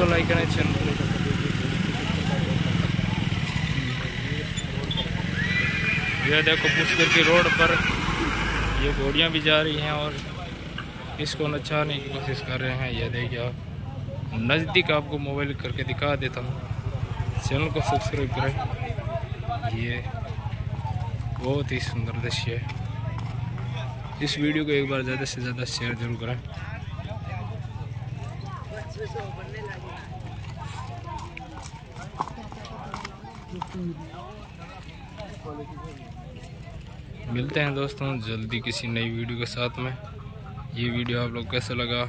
को को ये देखो, पुष्कर की रोड पर ये घोड़ियाँ भी जा रही हैं और इसको नचाने की कोशिश कर रहे हैं। ये देखिए आप, नज़दीक आपको मोबाइल करके दिखा देता हूँ। चैनल को सब्सक्राइब करें। ये बहुत ही सुंदर दृश्य है। इस वीडियो को एक बार ज़्यादा से ज़्यादा शेयर ज़रूर करें। मिलते हैं दोस्तों जल्दी किसी नई वीडियो के साथ में। ये वीडियो आप लोग कैसा लगा?